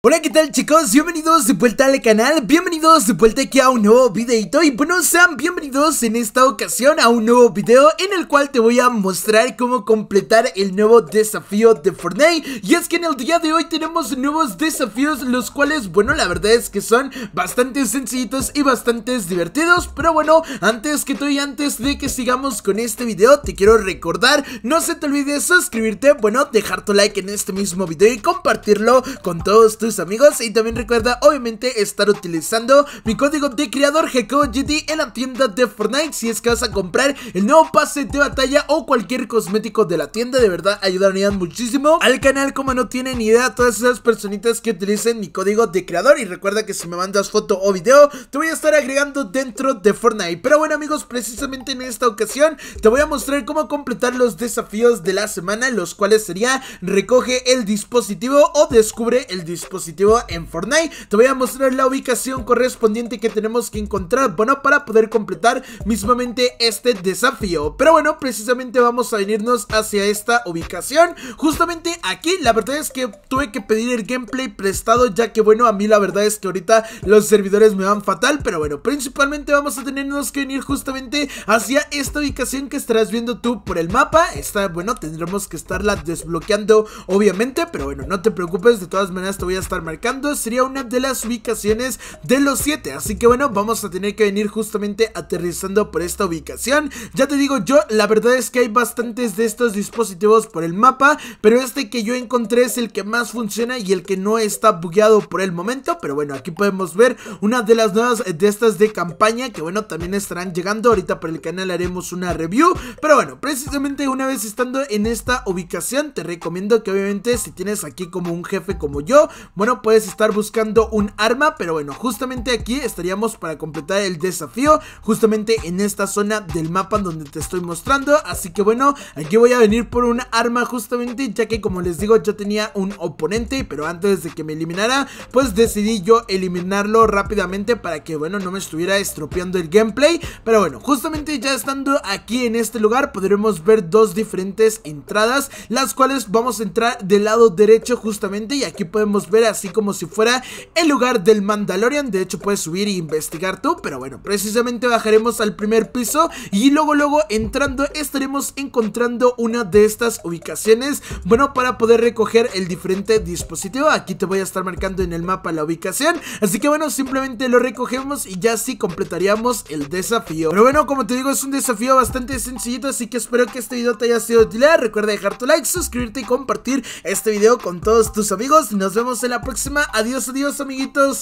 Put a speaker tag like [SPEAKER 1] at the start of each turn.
[SPEAKER 1] Hola qué tal chicos, bienvenidos de vuelta al canal, bienvenidos de vuelta aquí a un nuevo videito y bueno sean bienvenidos en esta ocasión a un nuevo video en el cual te voy a mostrar cómo completar el nuevo desafío de Fortnite. Y es que en el día de hoy tenemos nuevos desafíos los cuales bueno la verdad es que son bastante sencillitos y bastante divertidos pero bueno antes que todo y antes de que sigamos con este video te quiero recordar no se te olvide suscribirte, bueno dejar tu like en este mismo video y compartirlo con todos tus amigos. Y también recuerda obviamente estar utilizando mi código de creador GT en la tienda de Fortnite. Si es que vas a comprar el nuevo pase de batalla o cualquier cosmético de la tienda, de verdad ayudarían muchísimo al canal. Como no tienen idea todas esas personitas que utilicen mi código de creador. Y recuerda que si me mandas foto o video te voy a estar agregando dentro de Fortnite, pero bueno amigos precisamente en esta ocasión te voy a mostrar cómo completar los desafíos de la semana los cuales sería recoge el dispositivo o descubre el dispositivo en Fortnite. Te voy a mostrar la ubicación correspondiente que tenemos que encontrar Bueno, para poder completar mismamente este desafío. Pero bueno, precisamente vamos a venirnos hacia esta ubicación. Justamente aquí, la verdad es que tuve que pedir el gameplay prestado Ya que bueno, a mí la verdad es que ahorita los servidores me van fatal. Pero bueno, principalmente vamos a tenernos que venir justamente hacia esta ubicación que estarás viendo tú por el mapa. Esta, bueno, tendremos que estarla desbloqueando obviamente. Pero bueno, no te preocupes, de todas maneras te voy a estar marcando sería una de las ubicaciones de los 7 Así que bueno, vamos a tener que venir justamente aterrizando por esta ubicación. Ya te digo yo, la verdad es que hay bastantes de estos dispositivos por el mapa Pero este que yo encontré es el que más funciona y el que no está bugueado por el momento. Pero bueno, aquí podemos ver una de las nuevas de estas de campaña Que bueno, también estarán llegando. Ahorita por el canal haremos una review. Pero bueno, precisamente una vez estando en esta ubicación Te recomiendo que obviamente si tienes aquí como un jefe como yo bueno, puedes estar buscando un arma, pero bueno, justamente aquí estaríamos para completar el desafío, justamente en esta zona del mapa donde te estoy mostrando, así que bueno, aquí voy a venir por un arma justamente, ya que como les digo, yo tenía un oponente, pero antes de que me eliminara, pues decidí yo eliminarlo rápidamente para que, bueno, no me estuviera estropeando el gameplay, pero bueno, justamente ya estando aquí en este lugar, podremos ver dos diferentes entradas, las cuales vamos a entrar del lado derecho justamente, y aquí podemos ver así como si fuera el lugar del Mandalorian. De hecho, puedes subir e investigar tú, pero bueno, precisamente bajaremos al primer piso y luego, luego entrando estaremos encontrando una de estas ubicaciones, bueno, para poder recoger el diferente dispositivo. Aquí te voy a estar marcando en el mapa la ubicación, así que bueno, simplemente lo recogemos y ya sí completaríamos el desafío. Pero bueno, como te digo, es un desafío bastante sencillito, así que espero que este video te haya sido útil. Recuerda dejar tu like, suscribirte y compartir este video con todos tus amigos. Nos vemos en próxima. Adiós, adiós, amiguitos.